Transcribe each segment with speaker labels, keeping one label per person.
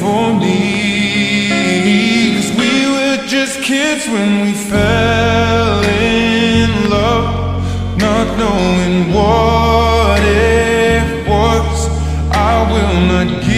Speaker 1: for me. Cause we were just kids when we fell in love, not knowing what it was. I will not give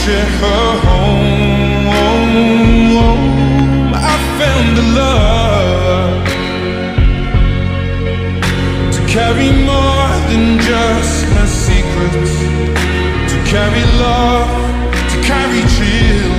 Speaker 1: ocean, her home. I found the love to carry more than just my secrets, to carry love, to carry chills.